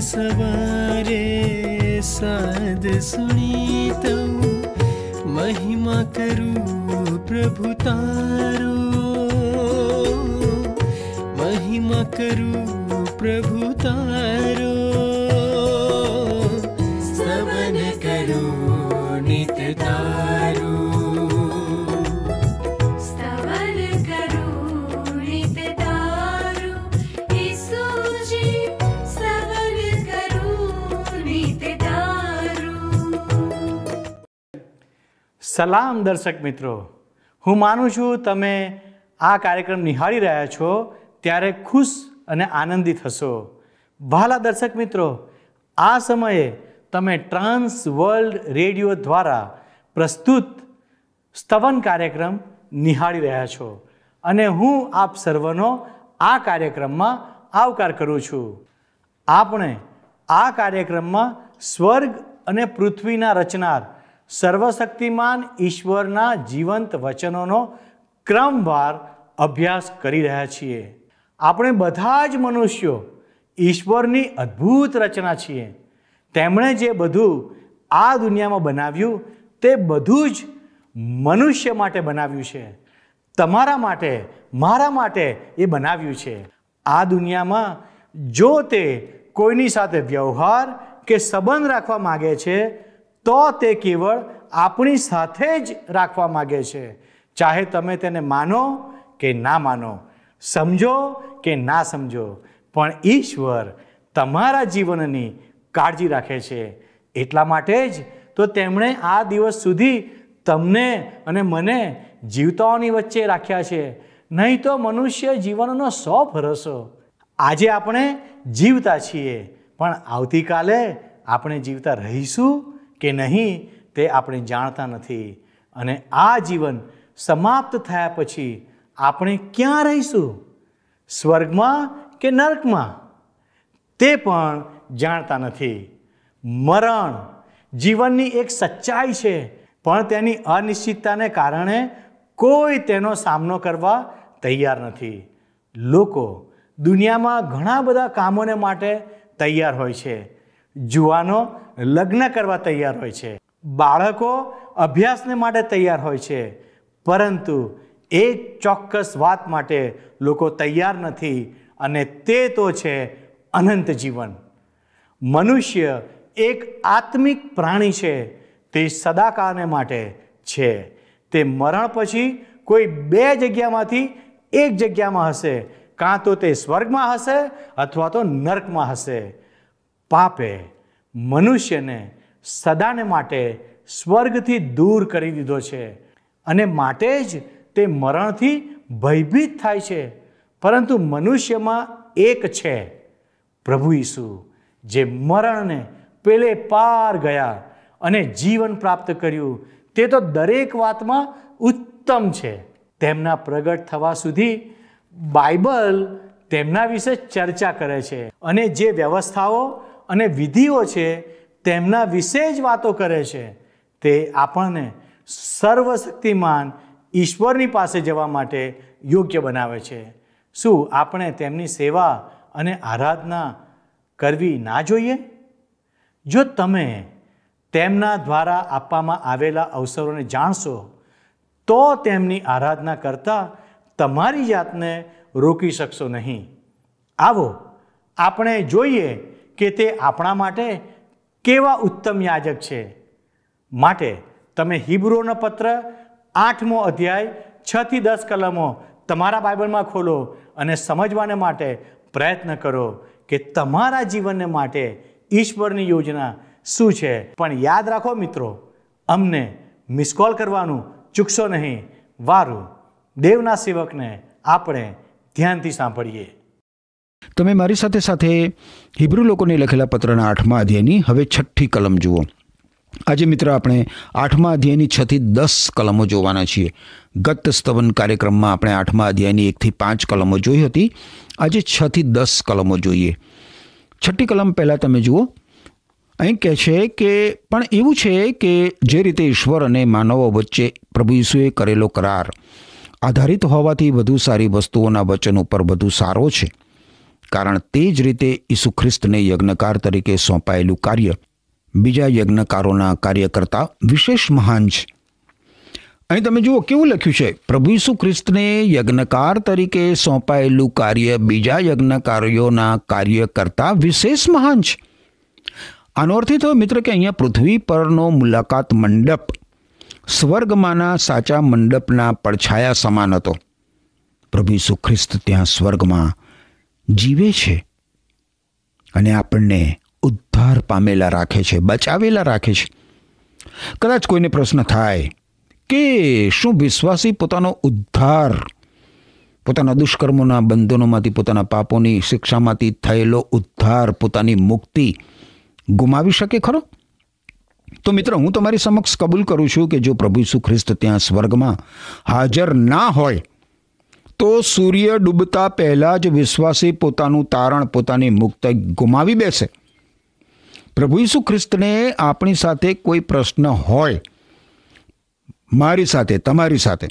सवारे साध सुनीतौ। महिमा करु प्रभु तारु। महिमा करु प्रभु तार। સલામ દર્શક મિત્રો. હું માનું છું તમે આ કાર્યક્રમ નિહાળી રહ્યા છો, ત્યારે ખુશ અને આનંદિત હશો. વહાલા દર્શક મિત્રો, આ સમયે તમે ટ્રાન્સ વર્લ્ડ રેડિયો દ્વારા પ્રસ્તુત સ્તવન કાર્યક્રમ નિહાળી રહ્યા છો. અને હું આપ સર્વનો આ કાર્યક્રમમાં આવકાર કરું છું. આપણે આ કાર્યક્રમમાં સ્વર્ગ અને પૃથ્વીના રચનાર સર્વશક્તિમાન ઈશ્વરના જીવંત વચનોનો ક્રમવાર અભ્યાસ કરી રહ્યા છીએ. આપણે બધા જ મનુષ્યો ઈશ્વરની અદ્ભુત રચના છીએ. તેમણે જે બધું આ દુનિયામાં બનાવ્યું, તે બધું જ મનુષ્ય માટે બનાવ્યું છે. તમારા માટે, મારા માટે એ બનાવ્યું છે. આ દુનિયામાં જો તે કોઈની સાથે વ્યવહાર કે સંબંધ રાખવા માગે છે તો તે કેવળ આપણી સાથે જ રાખવા માગે છે. ચાહે તમે તેને માનો કે ના માનો, સમજો કે ના સમજો, પણ ઈશ્વર તમારા જીવનની કાળજી રાખે છે. એટલા માટે જ તો તેમણે આ દિવસ સુધી તમને અને મને જીવતાઓની વચ્ચે રાખ્યા છે. નહીં તો મનુષ્ય જીવનનો સો ભરોસો. આજે આપણે જીવતા છીએ, પણ આવતીકાલે આપણે જીવતા રહીશું કે નહીં તે આપણે જાણતા નથી. અને આ જીવન સમાપ્ત થયા પછી આપણે ક્યાં રહીશું? સ્વર્ગમાં કે નર્કમાં? તે પણ જાણતા નથી. મરણ જીવનની એક સચ્ચાઈ છે, પણ તેની અનિશ્ચિતતાને કારણે કોઈ તેનો સામનો કરવા તૈયાર નથી. લોકો દુનિયામાં ઘણા બધા કામોને માટે તૈયાર હોય છે. જુવાનો લગ્ન કરવા તૈયાર હોય છે. બાળકો અભ્યાસને માટે તૈયાર હોય છે. પરંતુ એક ચોક્કસ વાત માટે લોકો તૈયાર નથી અને તે તો છે અનંત જીવન. મનુષ્ય એક આત્મિક પ્રાણી છે. તે સદાકાળને માટે છે. તે મરણ પછી કોઈ બે જગ્યામાંથી એક જગ્યામાં હશે. કાં તો તે સ્વર્ગમાં હશે અથવા તો નર્કમાં હશે. પાપે મનુષ્યને સદાને માટે સ્વર્ગથી દૂર કરી દીધો છે. અને માટે જ તે મરણથી ભયભીત થાય છે. પરંતુ મનુષ્યમાં એક છે, પ્રભુ ઈસુ, જે મરણને પેલે પાર ગયા અને જીવન પ્રાપ્ત કર્યું. તે તો દરેક વાતમાં ઉત્તમ છે. તેમના પ્રગટ થવા સુધી બાઇબલ તેમના વિશે ચર્ચા કરે છે. અને જે વ્યવસ્થાઓ અને વિધિઓ છે, તેમના વિશે જ વાતો કરે છે. તે આપણને સર્વશક્તિમાન ઈશ્વરની પાસે જવા માટે યોગ્ય બનાવે છે. શું આપણે તેમની સેવા અને આરાધના કરવી ના જોઈએ? જો તમે તેમના દ્વારા આપવામાં આવેલા અવસરોને જાણશો, તો તેમની આરાધના કરતાં તમારી જાતને રોકી શકશો નહીં. આવો, આપણે જોઈએ કે તે આપણા માટે કેવા ઉત્તમ યાજક છે? માટે તમે હિબ્રોનો પત્ર આઠમો અધ્યાય છથી દસ કલમો તમારા બાઇબલમાં ખોલો અને સમજવાને માટે પ્રયત્ન કરો કે તમારા જીવનને માટે ઈશ્વરની યોજના શું છે? પણ યાદ રાખો મિત્રો, અમને મિસકોલ કરવાનું ચૂકશો નહીં. વારું, દેવના સેવકને આપણે ધ્યાનથી સાંભળીએ. તમે મારી સાથે સાથે હિબ્રુ લોકોને લખેલા પત્રના આઠમા અધ્યાયની હવે છઠ્ઠી કલમ જુઓ. આજે મિત્ર આપણે આઠમા અધ્યાયની છથી દસ કલમો જોવાના છીએ. ગત સ્તવન કાર્યક્રમમાં આપણે આઠમા અધ્યાયની એકથી પાંચ કલમો જોઈ હતી. આજે છથી દસ કલમો જોઈએ. છઠ્ઠી કલમ પહેલાં તમે જુઓ. અહીં કહે છે કે, પણ એવું છે કે જે રીતે ઈશ્વર અને માનવો વચ્ચે પ્રભુ ઈસુએ કરેલો કરાર આધારિત હોવાથી વધુ સારી વસ્તુઓના વચન ઉપર વધુ સારો છે. કારણ તે જ રીતે ઈસુ ખ્રિસ્તને યજ્ઞકાર તરીકે સોંપાયેલું કાર્ય બીજા યજ્ઞકારોના કાર્ય કરતાં વિશેષ મહાન છે. અહીં તમે જુઓ કેવું લખ્યું છે? પ્રભુ ઈસુ ખ્રિસ્તને યજ્ઞકાર તરીકે સોંપાયેલું કાર્ય બીજા યજ્ઞકાર્યોના કાર્ય કરતાં વિશેષ મહાન છે. આનો અર્થ થયો, મિત્ર, કે અહીંયા પૃથ્વી પરનો મુલાકાત મંડપ સ્વર્ગમાંના સાચા મંડપના પડછાયા સમાન હતો. પ્રભુ ઈસુ ખ્રિસ્ત ત્યાં સ્વર્ગમાં જીવે છે અને આપણને ઉદ્ધાર પામેલા રાખે છે, બચાવેલા રાખે છે. કદાચ કોઈને પ્રશ્ન થાય કે શું વિશ્વાસી પોતાનો ઉદ્ધાર, પોતાના દુષ્કર્મોના બંધનોમાંથી, પોતાના પાપોની શિક્ષામાંથી થયેલો ઉદ્ધાર, પોતાની મુક્તિ ગુમાવી શકે ખરો? તો મિત્ર, હું તમારી સમક્ષ કબૂલ કરું છું કે જો પ્રભુ ઈસુ ખ્રિસ્ત ત્યાં સ્વર્ગમાં હાજર ના હોય તો સૂર્ય ડૂબતા પહેલાં જ વિશ્વાસી પોતાનું તારણ પોતાની મુક્ત ગુમાવી બેસે. પ્રભુ ઈસુ ખ્રિસ્તને આપણી સાથે કોઈ પ્રશ્ન હોય, મારી સાથે, તમારી સાથે.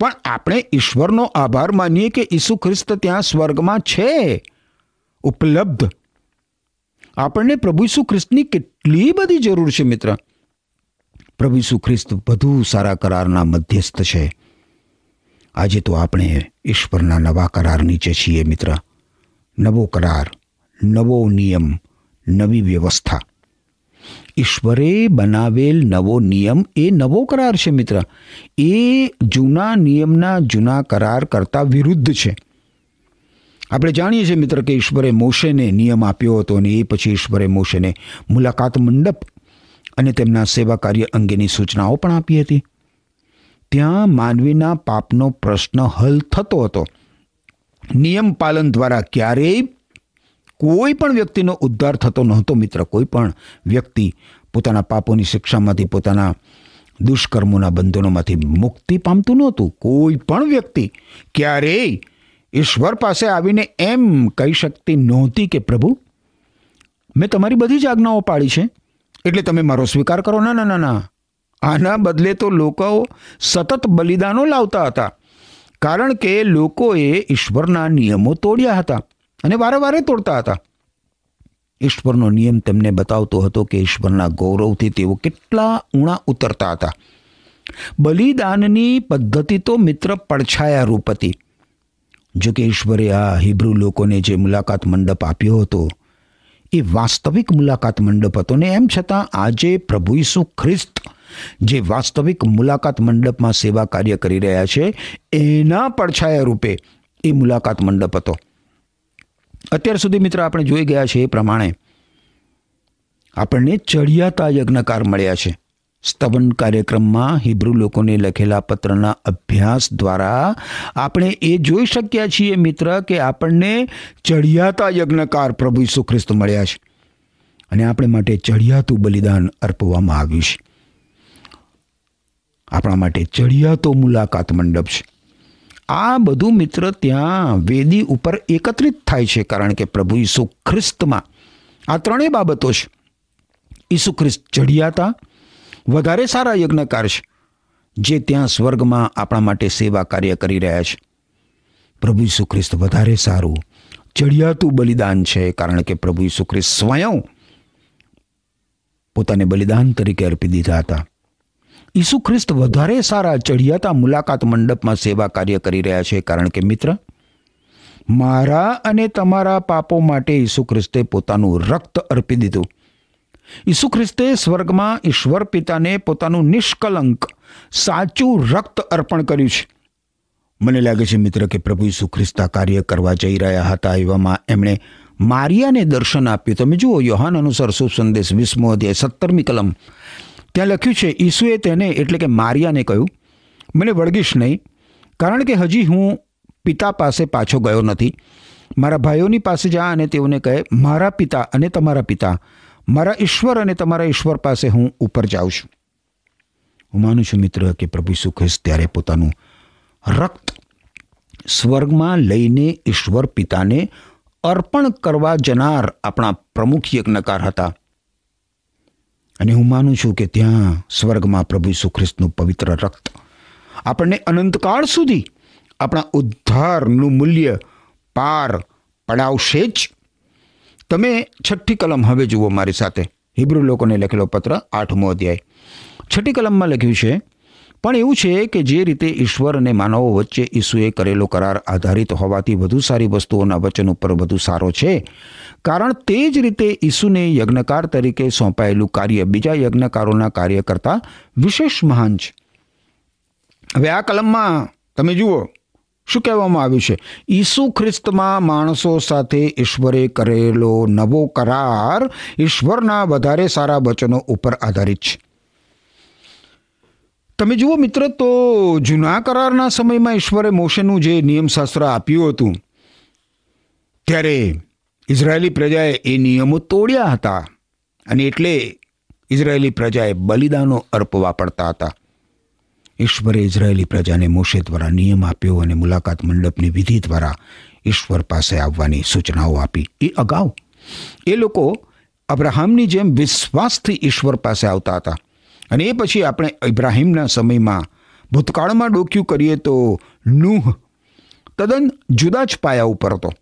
પણ આપણે ઈશ્વરનો આભાર માનીએ કે ઈસુ ખ્રિસ્ત ત્યાં સ્વર્ગમાં છે, ઉપલબ્ધ. આપણને પ્રભુ ઈસુ ખ્રિસ્તની કેટલી બધી જરૂર છે મિત્ર. પ્રભુ ઈસુ ખ્રિસ્ત વધુ સારા કરારના મધ્યસ્થ છે. આજે તો આપણે ઈશ્વરના નવા કરાર નીચે છીએ, મિત્ર. નવો કરાર, નવો નિયમ, નવી વ્યવસ્થા. ઈશ્વરે બનાવેલ નવો નિયમ એ નવો કરાર છે, મિત્ર. એ જૂના નિયમના જૂના કરાર કરતાં વિરુદ્ધ છે. આપણે જાણીએ છીએ, મિત્ર, કે ઈશ્વરે મોશેને નિયમ આપ્યો હતો અને એ પછી ઈશ્વરે મોશેને મુલાકાત મંડપ અને તેમના સેવા કાર્ય અંગેની સૂચનાઓ પણ આપી હતી. ત્યાં માનવીના પાપનો પ્રશ્ન હલ થતો હતો. નિયમ પાલન દ્વારા ક્યારેય કોઈ પણ વ્યક્તિનો ઉદ્ધાર થતો નહોતો, મિત્ર. કોઈ પણ વ્યક્તિ પોતાના પાપોની શિક્ષામાંથી, પોતાના દુષ્કર્મોના બંધનોમાંથી મુક્તિ પામતું નહોતું. કોઈ પણ વ્યક્તિ ક્યારેય ઈશ્વર પાસે આવીને એમ કહી શકતી નહોતી કે, પ્રભુ, મેં તમારી બધી જ આજ્ઞાઓ પાડી છે. એટલે તમે મારો સ્વીકાર કરો. ના ના ના ના. આના બદલે તો લોકો સતત બલિદાનો લાવતા હતા. કારણ કે લોકોએ ઈશ્વરના નિયમો તોડ્યા હતા અને વારે વારે તોડતા હતા. ઈશ્વરનો નિયમ તેમને બતાવતો હતો કે ઈશ્વરના ગૌરવથી તેઓ કેટલા ઊણા ઉતરતા હતા. બલિદાનની પદ્ધતિ તો મિત્ર પડછાયા રૂપ હતી જો કે ઈશ્વરે આ હિબ્રુ લોકોને જે મુલાકાત મંડપ આપ્યો હતો, એ વાસ્તવિક મુલાકાત મંડપ હતો ને એમ છતાં આજે પ્રભુ ઈસુ ખ્રિસ્ત જે વાસ્તવિક મુલાકાત મંડપમાં સેવા કાર્ય કરી રહ્યા છે, એના પડછાયા રૂપે એ મુલાકાત મંડપ હતો. અત્યાર સુધી મિત્ર આપણે જોઈ ગયા છે એ પ્રમાણે આપણને ચડિયાતા યજ્ઞકાર મળ્યા છે. સ્તવન કાર્યક્રમમાં હિબ્રુ લોકોને લખેલા પત્રના અભ્યાસ દ્વારા આપણે એ જોઈ શક્યા છીએ મિત્ર કે આપણને ચડિયાતા યજ્ઞકાર પ્રભુ ઈસુ ખ્રિસ્ત મળ્યા છે. અને આપણે માટે ચડિયાતું બલિદાન અર્પવામાં આવ્યું છે. આપણા માટે ચડિયાતો મુલાકાત મંડપ છે. આ બધું મિત્ર ત્યાં વેદી ઉપર એકત્રિત થાય છે કારણ કે પ્રભુ ઈસુ ખ્રિસ્તમાં. આ ત્રણેય બાબતો છે. ઈસુ ખ્રિસ્ત ચડિયાતા, વધારે સારા યજ્ઞકાર છે, જે ત્યાં સ્વર્ગમાં આપણા માટે સેવા કાર્ય કરી રહ્યા છે. પ્રભુ ઈસુ ખ્રિસ્ત વધારે સારું, ચડિયાતું બલિદાન છે કારણ કે પ્રભુ ઈસુ ખ્રિસ્ત સ્વયં પોતાને બલિદાન તરીકે અર્પી દીધા હતા. ઈસુ ખ્રિસ્ત વધારે સારા ચડિયાતા મુલાકાત મંડપમાં સેવા કાર્ય કરી રહ્યા છે. કારણ કે મિત્ર, મારા અને તમારા પાપો માટે ઈસુ ખ્રિસ્તે પોતાનું રક્ત અર્પી દીધું. ઈસુ ખ્રિસ્તે સ્વર્ગમાં ઈશ્વર પિતાને પોતાનું નિષ્કલંક, સાચું રક્ત અર્પણ કર્યું છે. મને લાગે છે મિત્ર કે પ્રભુ ઈસુ ખ્રિસ્ત કાર્ય કરવા જઈ રહ્યા હતા એવામાં એમણે મારિયાને દર્શન આપ્યું. તમે જુઓ, યોહાન અનુસાર શુભ સંદેશ વીસમો અધ્યાય, સત્તરમી કલમ. ત્યાં લખ્યું છે, ઈસુએ તેને એટલે કે મારિયાને કહ્યું, મને વળગીશ નહીં, કારણ કે હજી હું પિતા પાસે પાછો ગયો નથી. મારા ભાઈઓની પાસે જા અને તેઓને કહે, મારા પિતા અને તમારા પિતા, મારા ઈશ્વર અને તમારા ઈશ્વર પાસે હું ઉપર જાઉં છું. હું માનું છું મિત્ર કે પ્રભુ ઈસુ ત્યારે પોતાનું રક્ત સ્વર્ગમાં લઈને ઈશ્વર પિતાને અર્પણ કરવા જનાર આપણા પ્રમુખ યજ્ઞકાર હતા. અને હું માનું છું કે ત્યાં સ્વર્ગમાં પ્રભુ ઈસુ પવિત્ર રક્ત આપણને અનંતકાળ સુધી આપણા ઉદ્ધારનું મૂલ્ય પાર પડાવશે જ. તમે છઠ્ઠી કલમ હવે જુઓ મારી સાથે. હિબ્રુ લોકોને લખેલો પત્ર આઠમો અધ્યાય. છઠ્ઠી કલમમાં લખ્યું છે પણ એવું છે કે જે રીતે ઈશ્વર અને માનવો વચ્ચે ઈસુએ કરેલો કરાર આધારિત હોવાથી વધુ સારી વસ્તુઓના વચન ઉપર વધુ સારો છે. કારણ તે જ રીતે ઈસુને યજ્ઞકાર તરીકે સોંપાયેલું કાર્ય બીજા યજ્ઞકારોના કાર્ય કરતાં વિશેષ મહાન છે. હવે આ કલમમાં તમે જુઓ, શું કહેવામાં આવ્યું છે? ઈસુ ખ્રિસ્તમાં માણસો સાથે ઈશ્વરે કરેલો નવો કરાર ઈશ્વરના વધારે સારા વચનો ઉપર આધારિત છે. તમે જુઓ મિત્ર, તો જૂના કરારના સમયમાં ઈશ્વરે મોશેનું જે નિયમશાસ્ત્ર આપ્યું હતું, ત્યારે ઇઝરાયેલી પ્રજાએ એ નિયમો તોડ્યા હતા અને એટલે ઇઝરાયેલી પ્રજાએ બલિદાનો અર્પવા પડતા હતા. ઈશ્વરે ઇઝરાયેલી પ્રજાને મોશે દ્વારા નિયમ આપ્યો અને મુલાકાત મંડપની વિધિ દ્વારા ઈશ્વર પાસે આવવાની સૂચનાઓ આપી. એ અગાઉ એ લોકો અબ્રાહમની જેમ વિશ્વાસથી ઈશ્વર પાસે આવતા હતા. અને એ પછી આપણે ઇબ્રાહિમના સમયમાં ભૂતકાળમાં ડોક્યું કરીએ તો નૂહ તદ્દન જુદા જ પાયા ઉપર હતો.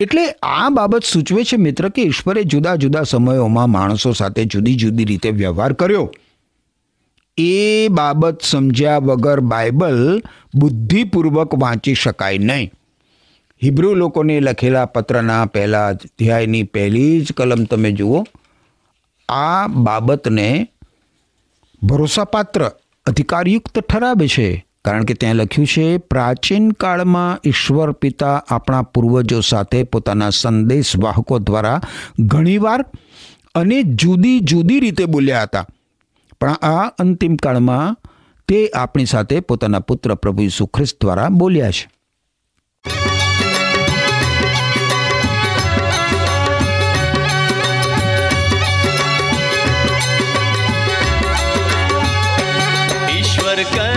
એટલે આ બાબત સૂચવે છે મિત્ર કે ઈશ્વરે જુદા જુદા સમયોમાં માણસો સાથે જુદી જુદી રીતે વ્યવહાર કર્યો. એ બાબત સમજ્યા વગર બાઇબલ બુદ્ધિપૂર્વક વાંચી શકાય નહીં. હિબ્રુ લોકોને લખેલા પત્રના પહેલા અધ્યાયની પહેલી જ કલમ તમે જુઓ. આ બાબતને ભરોસાપાત્ર અધિકારયુક્ત ઠરાવે છે. કારણ કે ત્યાં લખ્યું છે, પ્રાચીન કાળમાં ઈશ્વર પિતા આપણા પૂર્વજો સાથે પોતાના સંદેશ વાહકો દ્વારા ઘણીવાર અને જુદી જુદી રીતે બોલ્યા હતા. પણ આ અંતિમ કાળમાં તે આપણી સાથે પોતાના પુત્ર પ્રભુ ઈસુ ખ્રિસ્ત દ્વારા બોલ્યા છે. ઈશ્વર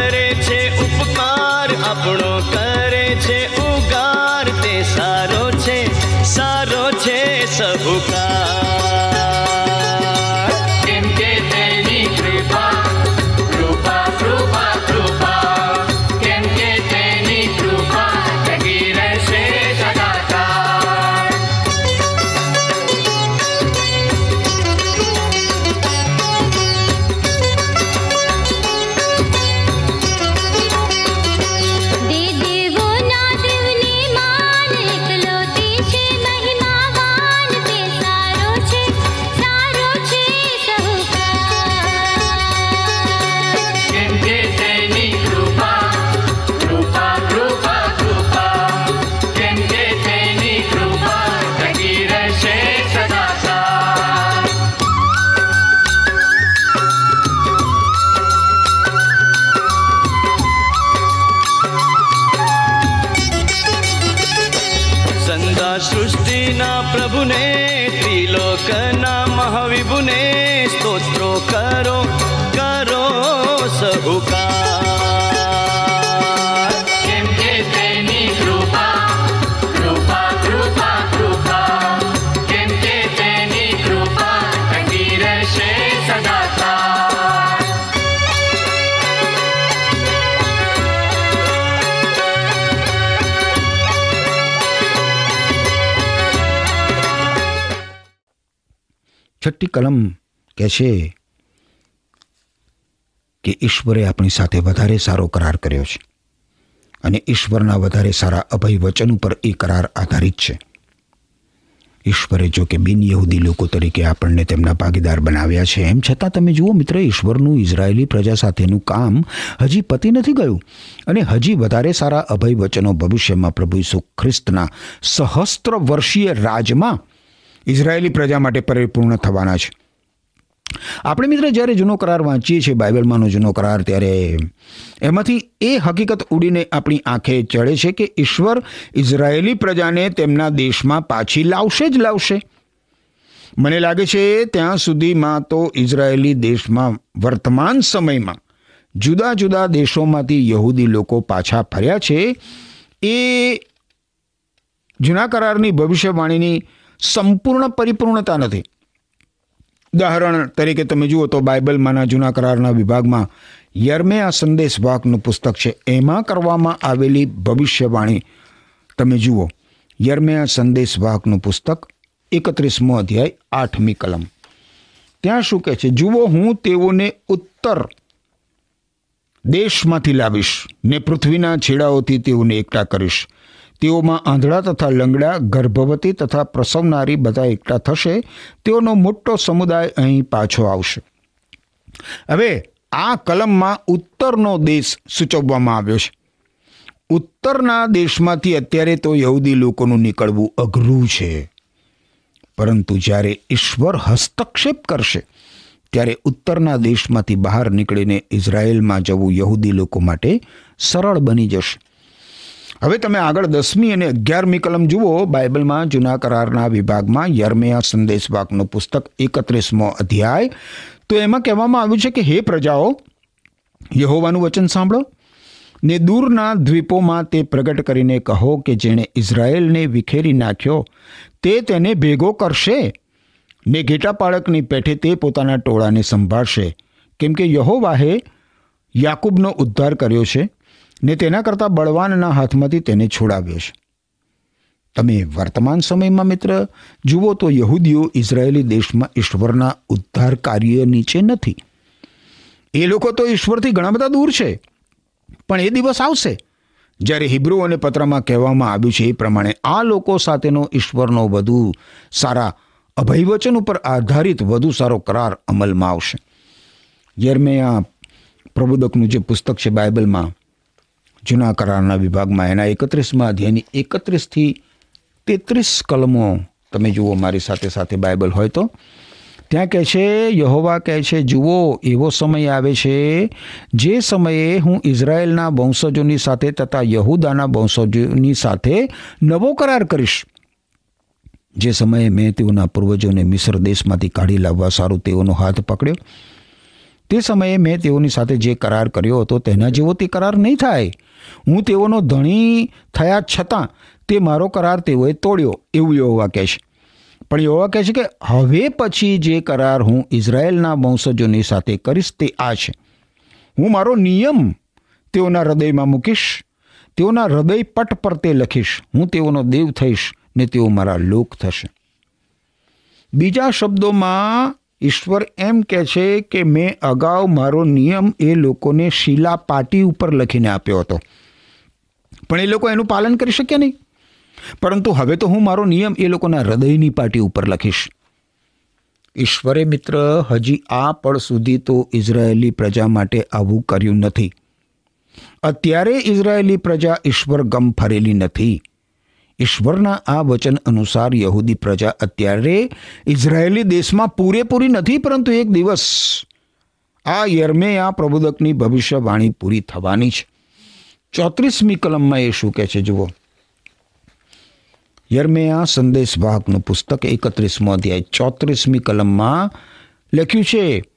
છઠ્ઠી કલમ કહે છે કે ઈશ્વરે આપણી સાથે વધારે સારો કરાર કર્યો છે. અને ઈશ્વરના વધારે સારા અભય વચન ઉપર એ કરાર આધારિત છે. ઈશ્વરે જો કે બિન યહૂદી લોકો તરીકે આપણને તેમના ભાગીદાર બનાવ્યા છે. એમ છતાં તમે જુઓ મિત્ર, ઈશ્વરનું ઇઝરાયેલી પ્રજા સાથેનું કામ હજી પતી નથી ગયું. અને હજી વધારે સારા અભય વચનો ભવિષ્યમાં પ્રભુ ઈસુ ખ્રિસ્તના સહસ્ત્ર વર્ષીય રાજમાં ઇઝરાયેલી પ્રજા માટે પરિપૂર્ણ થવાના છે. આપણે મિત્ર જ્યારે જૂનો કરાર વાંચીએ છીએ, બાઇબલમાંનો જૂનો કરાર, ત્યારે એમાંથી એ હકીકત ઉડીને આપણી આંખે ચડે છે કે ઈશ્વર ઇઝરાયેલી પ્રજાને તેમના દેશમાં પાછી લાવશે જ લાવશે. મને લાગે છે ત્યાં સુધીમાં તો ઇઝરાયેલી દેશમાં વર્તમાન સમયમાં જુદા જુદા દેશોમાંથી યહૂદી લોકો પાછા ફર્યા છે. એ જૂના કરારની ભવિષ્યવાણીની સંપૂર્ણ પરિપૂર્ણતા નથી. ઉદાહરણ તરીકે તમે જુઓ તો બાઇબલમાંના જૂના કરારના વિભાગમાં યર્મે આ સંદેશ સંદેશવાહકનું પુસ્તક છે. એમાં કરવામાં આવેલી ભવિષ્યવાણી. તમે જુઓ યર્મયા સંદેશ વાહકનું પુસ્તક એકત્રીસમો અધ્યાય, આઠમી કલમ. ત્યાં શું કહે છે? જુઓ, હું તેઓને ઉત્તર દેશમાંથી લાવીશ ને પૃથ્વીના છેડાઓથી તેઓને એકઠા કરીશ. તેઓમાં આંધળા તથા લંગડા, ગર્ભવતી તથા પ્રસવનારી બધા એકઠા થશે, તેઓનો મોટો સમુદાય અહીં પાછો આવશે. હવે આ કલમમાં ઉત્તરનો દેશ સૂચવવામાં આવ્યો છે. ઉત્તરના દેશમાંથી અત્યારે તો યહૂદી લોકોનું નીકળવું અઘરું છે. પરંતુ જ્યારે ઈશ્વર હસ્તક્ષેપ કરશે, ત્યારે ઉત્તરના દેશમાંથી બહાર નીકળીને ઇઝરાયેલમાં જવું યહૂદી લોકો માટે સરળ બની જશે. હવે તમે આગળ દસમી અને અગિયારમી કલમ જુઓ. બાઇબલમાં જૂના કરારના વિભાગમાં યર્મયા સંદેશવાકનું પુસ્તક એકત્રીસમો અધ્યાય. તો એમાં કહેવામાં આવ્યું છે કે, હે પ્રજાઓ, યહોવાનું વચન સાંભળો. ને દૂરના દ્વીપોમાં તે પ્રગટ કરીને કહો કે જેણે ઇઝરાયેલને વિખેરી નાખ્યો, તે તેને ભેગો કરશે. ને ઘેટા પાળકની પેઠે તે પોતાના ટોળાને સંભાળશે. કેમ કે યહોવાહે યાકૂબનો ઉદ્ધાર કર્યો છે. ને તેના કરતાં બળવાનના હાથમાંથી તેને છોડાવ્યો છે તમે વર્તમાન સમયમાં મિત્ર, જુઓ તો યહૂદીઓ ઇઝરાયેલી દેશમાં ઈશ્વરના ઉદ્ધાર કાર્ય નીચે નથી. એ લોકો તો ઈશ્વરથી ઘણા બધા દૂર છે, પણ એ દિવસ આવશે. જ્યારે હિબ્રુ અને પત્રમાં કહેવામાં આવ્યું છે એ પ્રમાણે આ લોકો સાથેનો ઈશ્વરનો વધુ સારા અભયવચન ઉપર આધારિત વધુ સારો કરાર અમલમાં આવશે. યર્મેયા પ્રબોધકનું જે પુસ્તક છે બાઇબલમાં જૂના કરારના વિભાગમાં એના એકત્રીસમાં અધ્યાયની એકત્રીસથી તેત્રીસ કલમો તમે જુઓ મારી સાથે સાથે બાઇબલ હોય તો. ત્યાં કહે છે, યહોવા કહે છે, જુઓ, એવો સમય આવે છે, જે સમયે હું ઇઝરાયેલના વંશજોની સાથે તથા યહૂદાના વંશજોની સાથે નવો કરાર કરીશ. જે સમયે મેં તેઓના પૂર્વજોને મિશ્ર દેશમાંથી કાઢી લાવવા સારું તેઓનો હાથ પકડ્યો. તે સમયે મેં તેઓની સાથે જે કરાર કર્યો હતો તેના જેવો તે કરાર નહીં થાય. હું તેઓનો ધણી થયા છતાં તે મારો કરાર તેઓએ તોડ્યો, એવું યહોવા કહે છે. પણ યહોવા કહે છે કે, હવે પછી જે કરાર હું ઇઝરાયેલના વંશજોની સાથે કરીશ તે આ છે. હું મારો નિયમ તેઓના હૃદયમાં મૂકીશ, તેઓના હૃદય પટ પર તે લખીશ. હું તેઓનો દેવ થઈશ ને તેઓ મારા લોક થશે. બીજા શબ્દોમાં ઈશ્વર એમ કહે છે કે મેં અગાઉ મારો નિયમ એ લોકોને શીલા પાટી ઉપર લખીને આપ્યો હતો. પણ એ લોકો એનું પાલન કરી શક્યા નહીં. પરંતુ હવે તો હું મારો નિયમ એ લોકોના હૃદયની પાટી ઉપર લખીશ. ઈશ્વરે મિત્ર, હજી આ પળ સુધી તો ઇઝરાયેલી પ્રજા માટે આવું કર્યું નથી. અત્યારે ઇઝરાયેલી પ્રજા ઈશ્વર ગમ ફરેલી નથી. ઈશ્વરના આ વચન અનુસાર યહૂદી પ્રજા અત્યારે ઇઝરાયેલી દેશમાં પૂરેપૂરી નથી, પરંતુ એક દિવસ આ યર્મે આ પ્રબોધકની ભવિષ્યવાણી પૂરી થવાની છે. ચોત્રીસમી કલમમાં એ શું કહે છે, જુઓ. યર્મેયા સંદેશ વાહકનું પુસ્તક એકત્રીસમો અધ્યાય, ચોત્રીસમી કલમમાં લખ્યું છે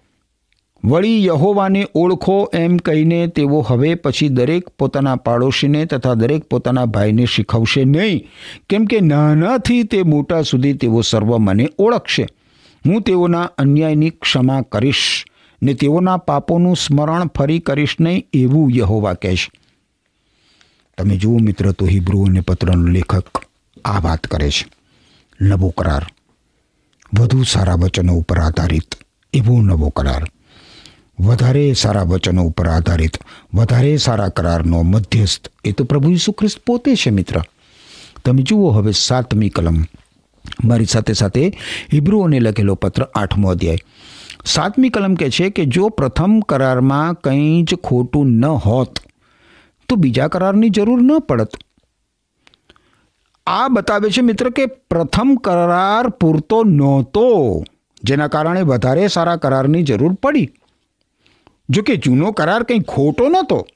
વળી યહોવાને ઓળખો એમ કહીને તેઓ હવે પછી દરેક પોતાના પાડોશીને તથા દરેક પોતાના ભાઈને શીખવશે નહીં. કેમ કે નાનાથી તે મોટા સુધી તેઓ સર્વ મને ઓળખશે. હું તેઓના અન્યાયની ક્ષમા કરીશ ને તેઓના પાપોનું સ્મરણ ફરી કરીશ નહીં એવું યહોવા કહેશ તમે જુઓ મિત્ર, તો હિબ્રુ અને પત્રનો લેખક આ વાત કરે છે. નવો કરાર. વધુ સારા વચનો ઉપર આધારિત એવો નવો કરાર. વધારે સારા વચનો ઉપર આધારિત, વધારે સારા કરારનો મધ્યસ્થ. એ તો પ્રભુ ઈસુ ખ્રિસ્ત પોતે છે, મિત્ર. તમે જુઓ હવે સાતમી કલમ. મારી સાથે સાથે હિબ્રુઓને લખેલો પત્ર આઠમો અધ્યાય. સાતમી કલમ કહે છે કે જો પ્રથમ કરારમાં કંઈ જ ખોટું ન હોત, તો બીજા કરારની જરૂર ન પડત. આ બતાવે છે, મિત્ર, કે પ્રથમ કરાર પૂરતો નહોતો, જેના કારણે વધારે સારા કરારની જરૂર પડી. જો કે જૂનો કરાર કંઈ ખોટો નહોતો.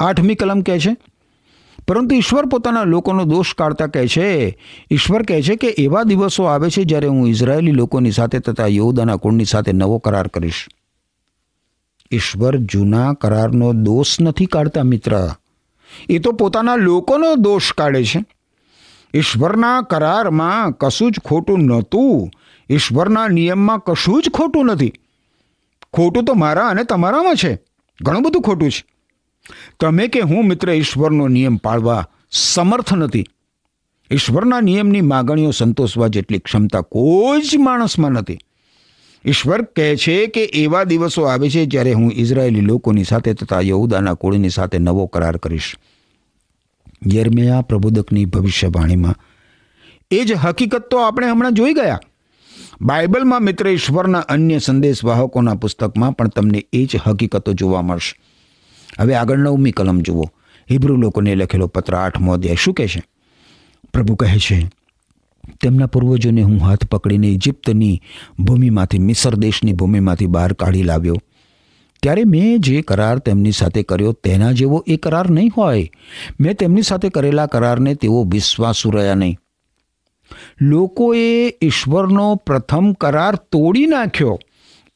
આઠમી કલમ કહે છે, પરંતુ ઈશ્વર પોતાના લોકોનો દોષ કાઢતા કહે છે, ઈશ્વર કહે છે કે એવા દિવસો આવે છે જ્યારે હું ઇઝરાયેલી લોકોની સાથે તથા યહૂદાના કુળની સાથે નવો કરાર કરીશ. ઈશ્વર જૂના કરારનો દોષ નથી કાઢતા, મિત્ર. એ તો પોતાના લોકોનો દોષ કાઢે છે. ઈશ્વરના કરારમાં કશું જ ખોટું નહોતું. ઈશ્વરના નિયમમાં કશું જ ખોટું નથી. ખોટું તો મારા અને તમારામાં છે. ઘણું બધું ખોટું છે. તમે કે હું મિત્ર ઈશ્વરનો નિયમ પાળવા સમર્થ નથી. ઈશ્વરના નિયમની માગણીઓ સંતોષવા જેટલી ક્ષમતા કોઈ જ માણસમાં નથી. ઈશ્વર કહે છે કે એવા દિવસો આવે છે જ્યારે હું ઇઝરાયેલી લોકોની સાથે તથા યહુદાના કુળની સાથે નવો કરાર કરીશ. યર્મિયા પ્રબોધકની ભવિષ્યવાણીમાં, એ જ હકીકત તો આપણે હમણાં જોઈ ગયા. બાઇબલમાં મિત્ર ઈશ્વરના અન્ય સંદેશવાહકોના પુસ્તકમાં પણ તમને એ જ હકીકતો જોવા મળશે. હવે આગળ નવમી કલમ જુઓ. હિબ્રુ લોકોને લખેલો પત્ર આઠમો અધ્યાય શું કહે છે? પ્રભુ કહે છે, તેમના પૂર્વજોને હું હાથ પકડીને ઇજિપ્તની ભૂમિમાંથી, મિસર દેશની ભૂમિમાંથી બહાર કાઢી લાવ્યો. ત્યારે મેં જે કરાર તેમની સાથે કર્યો તેના જેવો એ કરાર નહીં હોય. મેં તેમની સાથે કરેલા કરારને તેઓ વિશ્વાસુ રહ્યા નહીં. લોકોએ ઈશ્વરનો પ્રથમ કરાર તોડી નાખ્યો.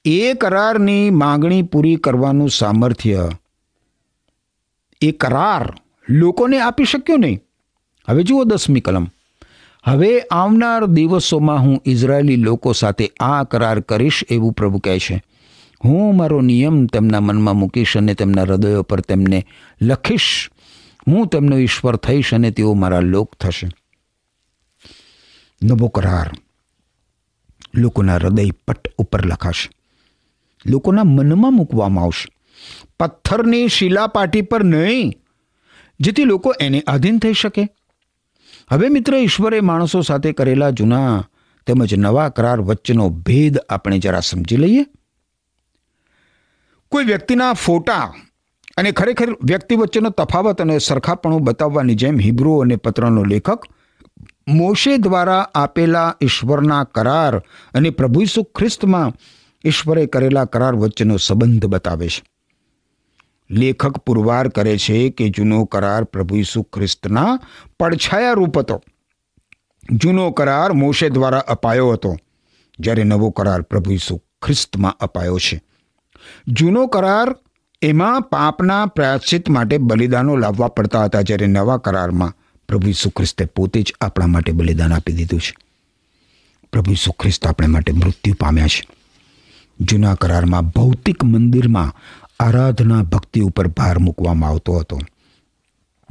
એ કરારની માંગણી પૂરી કરવાનું સામર્થ્ય. એ કરાર લોકોને આપી શક્યો નહીં. હવે જુઓ દસમી કલમ. હવે આવનાર દિવસોમાં હું ઇઝરાયેલી લોકો સાથે આ કરાર કરીશ એવું પ્રભુ કહે છે. હું મારો નિયમ તેમના મનમાં મૂકીશ અને તેમના હૃદયો પર તેમને લખીશ. હું તેમનો ઈશ્વર થઈશ અને તેઓ મારા લોક થશે. નવો કરાર લોકોના હૃદય પટ ઉપર લખાશે. લોકોના મનમાં મૂકવામાં આવશે. પથ્થરની શિલાપાટી પર નહીં, જેથી લોકો એને આધીન થઈ શકે. હવે મિત્ર, ઈશ્વરે માણસો સાથે કરેલા જૂના તેમજ નવા કરાર વચ્ચેનો ભેદ આપણે જરા સમજી લઈએ. કોઈ વ્યક્તિના ફોટા અને ખરેખર વ્યક્તિ વચ્ચેનો તફાવત અને સરખાપણું બતાવવાની જેમ હિબ્રુ અને પત્રનો લેખક મોશે દ્વારા આપેલા ઈશ્વરના કરાર અને પ્રભુ ઈસુ ખ્રિસ્તમાં ઈશ્વરે કરેલા કરાર વચ્ચેનો સંબંધ બતાવે છે. લેખક પુરવાર કરે છે કે જૂનો કરાર પ્રભુ ઈસુ ખ્રિસ્તના પડછાયા રૂપ હતો. જૂનો કરાર મોશે દ્વારા અપાયો હતો, જ્યારે નવો કરાર પ્રભુ ઈસુ ખ્રિસ્તમાં અપાયો છે. જૂનો કરાર એમાં પાપના પ્રાયશ્ચિત માટે બલિદાનો લાવવા પડતા હતા, જ્યારે નવા કરારમાં પ્રભુ ઈસુ ખ્રિસ્તે પોતે જ આપણા માટે બલિદાન આપી દીધું છે. પ્રભુ ઈસુ ખ્રિસ્ત આપણે માટે મૃત્યુ પામ્યા છે. જૂના કરારમાં ભૌતિક મંદિરમાં આરાધના ભક્તિ ઉપર ભાર મૂકવામાં આવતો હતો.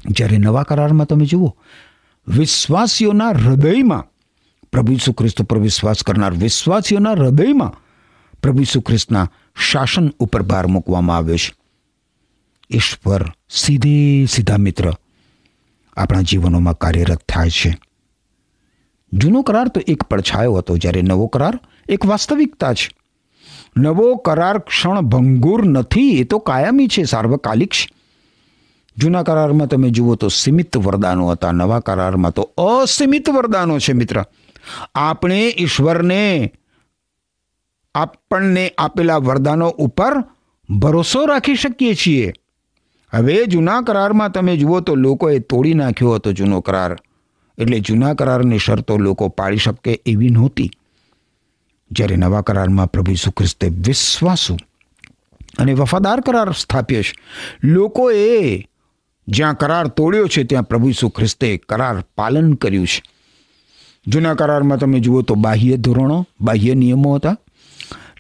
જ્યારે નવા કરારમાં તમે જુઓ, વિશ્વાસીઓના હૃદયમાં પ્રભુ ઈસુ ખ્રિસ્ત ઉપર વિશ્વાસ કરનાર વિશ્વાસીઓના હૃદયમાં પ્રભુ ઈસુ ખ્રિસ્તના શાસન ઉપર ભાર મૂકવામાં આવ્યો છે. ઈશ્વર સીધે સીધા મિત્ર આપણા જીવનોમાં કાર્યરત થાય છે. જૂનો કરાર તો એક પડછાયો હતો જ્યારે નવો કરાર એક વાસ્તવિકતા છે. નવો કરાર ક્ષણ ભંગુર નથી, એ તો કાયમી છે, સાર્વકાલિક જૂના કરારમાં તમે જુઓ તો સીમિત વરદાનો હતા, નવા કરારમાં તો અસીમિત વરદાનો છે મિત્ર. આપણે ઈશ્વરને, આપણને આપેલા વરદાનો ઉપર ભરોસો રાખી શકીએ છીએ. હવે જૂના કરારમાં તમે જુઓ તો લોકોએ તોડી નાખ્યો હતો જૂનો કરાર. એટલે જૂના કરારની શરતો લોકો પાળી શકે એવી નહોતી. જ્યારે નવા કરારમાં પ્રભુ ઈસુ ખ્રિસ્તે વિશ્વાસુ અને વફાદાર કરાર સ્થાપ્યો છે. લોકોએ જ્યાં કરાર તોડ્યો છે, ત્યાં પ્રભુ ઈસુ ખ્રિસ્તે કરાર પાલન કર્યું છે. જૂના કરારમાં તમે જુઓ તો બાહ્ય ધોરણો, બાહ્ય નિયમો હતા.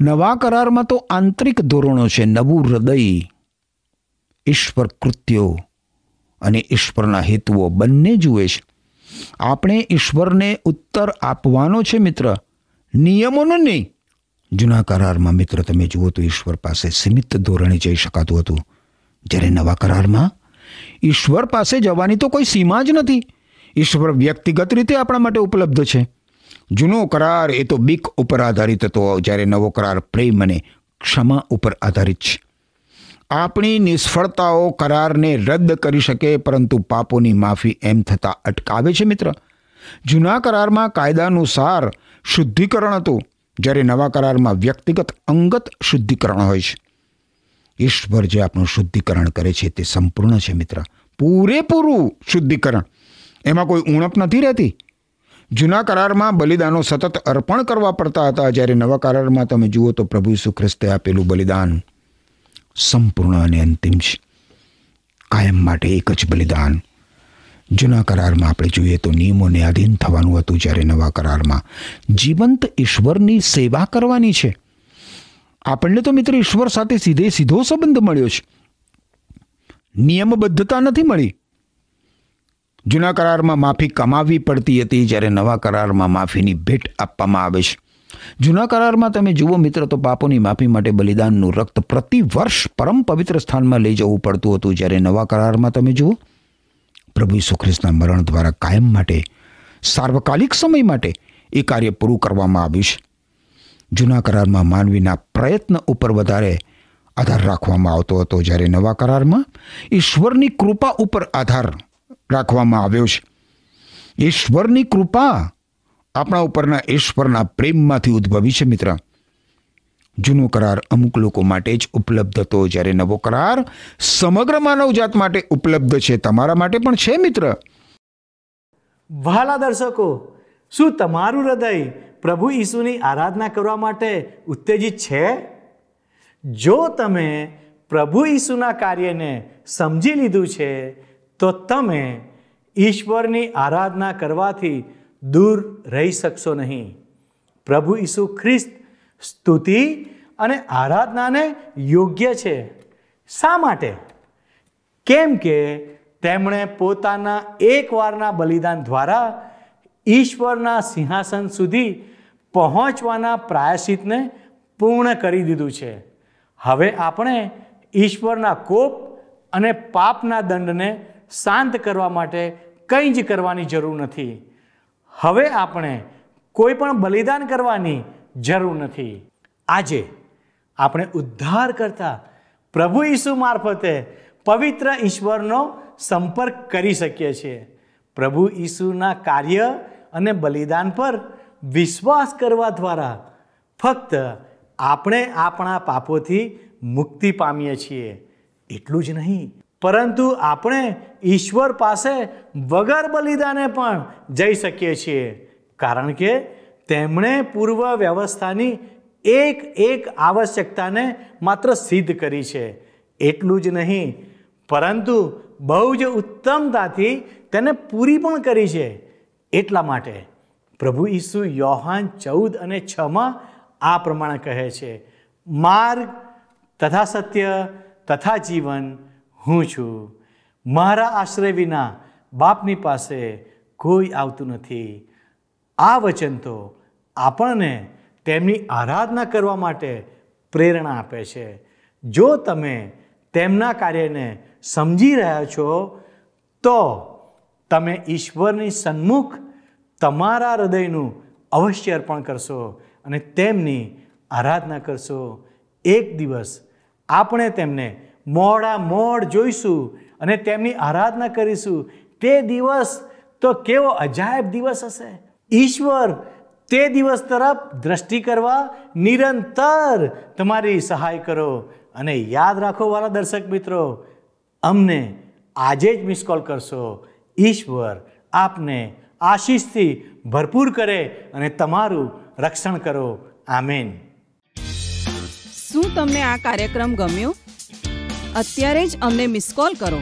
નવા કરારમાં તો આંતરિક ધોરણો છે, નવું હૃદય. ઈશ્વર કૃત્યો અને ઈશ્વરના હેતુઓ બંને જુએ છે. આપણે ઈશ્વરને ઉત્તર આપવાનો છે મિત્ર, નિયમોનો નહીં. જૂના કરારમાં મિત્ર, તમે જુઓ તો ઈશ્વર પાસે સીમિત ધોરણે જઈ શકાતું હતું. જ્યારે નવા કરારમાં ઈશ્વર પાસે જવાની તો કોઈ સીમા જ નથી. ઈશ્વર વ્યક્તિગત રીતે આપણા માટે ઉપલબ્ધ છે. જૂનો કરાર એ તો બીક ઉપર આધારિત હતો. જ્યારે નવો કરાર પ્રેમ અને ક્ષમા ઉપર આધારિત છે. આપણી નિષ્ફળતાઓ કરારને રદ કરી શકે, પરંતુ પાપોની માફી એમ થતાં અટકાવે છે મિત્ર. જૂના કરારમાં કાયદાનુસાર શુદ્ધિકરણ હતું, જ્યારે નવા કરારમાં વ્યક્તિગત અંગત શુદ્ધિકરણ હોય છે. ઈશ્વર જે આપણું શુદ્ધિકરણ કરે છે તે સંપૂર્ણ છે મિત્ર. પૂરેપૂરું શુદ્ધિકરણ. એમાં કોઈ ઉણપ નથી રહેતી. જૂના કરારમાં બલિદાનો સતત અર્પણ કરવા પડતા હતા, જ્યારે નવા કરારમાં તમે જુઓ તો પ્રભુ ઈસુ ખ્રિસ્તે આપેલું બલિદાન સંપૂર્ણ અને અંતિમ છે. કાયમ માટે એક જ બલિદાન. જૂના કરારમાં આપણે જોઈએ તો નિયમોને આધીન થવાનું હતું જ્યારે નવા કરારમાં જીવંત ઈશ્વરની સેવા કરવાની છે. આપણને તો મિત્ર ઈશ્વર સાથે સીધે સીધો સંબંધ મળ્યો છે. નિયમબદ્ધતા નથી મળી. જૂના કરારમાં માફી કમાવવી પડતી હતી જ્યારે નવા કરારમાં માફીની ભેટ આપવામાં આવે છે. જૂના કરારમાં તમે જુઓ મિત્ર, તો પાપોની માફી માટે બલિદાનનું રક્ત પ્રતિ વર્ષ પરમ પવિત્ર સ્થાનમાં લઈ જવું પડતું હતું. જ્યારે નવા કરારમાં તમે જુઓ, પ્રભુ ઈસુ મરણ દ્વારા કાયમ માટે, સાર્વકાલિક સમય માટે એ કાર્ય પૂરું કરવામાં આવ્યું છે. જૂના કરારમાં માનવીના પ્રયત્ન ઉપર વધારે આધાર રાખવામાં આવતો હતો. જ્યારે નવા કરારમાં ઈશ્વરની કૃપા ઉપર આધાર રાખવામાં આવ્યો છે. ઈશ્વરની કૃપા આપણા ઉપરના ઈશ્વરના પ્રેમમાંથી ઉદ્ભવી છે, મિત્ર. જૂનો કરાર અમુક લોકો માટે જ ઉપલબ્ધ હતો, જ્યારે નવો કરાર સમગ્ર માનવજાત માટે ઉપલબ્ધ છે. તમારા માટે પણ છે, મિત્ર. વહાલા દર્શકો, શું તમારું હૃદય પ્રભુ ઈસુની આરાધના કરવા માટે ઉત્તેજિત છે? જો તમે પ્રભુ ઈસુના કાર્યને સમજી લીધું છે, તો તમે ઈશ્વરની આરાધના કરવાથી દૂર રહી શકશો નહીં. પ્રભુ ઈસુ ખ્રિસ્ત, સ્તુતિ અને આરાધનાને યોગ્ય છે. શા માટે? કેમ કે તેમણે પોતાના એકવારના બલિદાન દ્વારા ઈશ્વરના સિંહાસન સુધી પહોંચવાના પ્રાયશ્ચિતને પૂર્ણ કરી દીધું છે. હવે આપણે ઈશ્વરના કોપ અને પાપના દંડને શાંત કરવા માટે કંઈ જ કરવાની જરૂર નથી. હવે આપણે કોઈ પણ બલિદાન કરવાની જરૂર નથી. આજે આપણે ઉદ્ધાર કરતા પ્રભુ ઈસુ મારફતે પવિત્ર ઈશ્વરનો સંપર્ક કરી શકીએ છીએ. પ્રભુ ઈસુના કાર્ય અને બલિદાન પર વિશ્વાસ કરવા દ્વારા ફક્ત આપણે આપણા પાપોથી મુક્તિ પામીએ છીએ. એટલું જ નહીં. પરંતુ આપણે ઈશ્વર પાસે વગર બલિદાને પણ જઈ શકીએ છીએ. કારણ કે તેમણે પૂર્વ વ્યવસ્થાની એક એક આવશ્યકતાને માત્ર સિદ્ધ કરી છે. એટલું જ નહીં, પરંતુ બહુ જ ઉત્તમતાથી તેને પૂરી પણ કરી છે. એટલા માટે પ્રભુ ઈસુ યોહાન ચૌદ અને છમાં આ પ્રમાણે કહે છે, માર્ગ તથા સત્ય તથા જીવન હું છું. મારા આશ્રય વિના બાપની પાસે કોઈ આવતું નથી. આ વચન તો આપણને તેમની આરાધના કરવા માટે પ્રેરણા આપે છે. જો તમે તેમના કાર્યને સમજી રહ્યા છો, તો તમે ઈશ્વરની સન્મુખ તમારા હૃદયનું અવશ્ય અર્પણ કરશો અને તેમની આરાધના કરશો. એક દિવસ આપણે તેમને મોડા મોડ જોઈશું અને તેમની આરાધના કરીશું. તે દિવસ તો કેવો અજાયબ દિવસ હશે. ઈશ્વર તે દિવસ તરફ દ્રષ્ટિ કરવા નિરંતર તમારી સહાય કરો. અને યાદ રાખો વાળા દર્શક મિત્રો, અમને આજે જ મિસ કોલ કરશો. ઈશ્વર આપને આશીષથી ભરપૂર કરે અને તમારું રક્ષણ કરો. આમેન. શું તમને આ કાર્યક્રમ ગમ્યો? અત્યારે જ અમને મિસ કોલ કરો.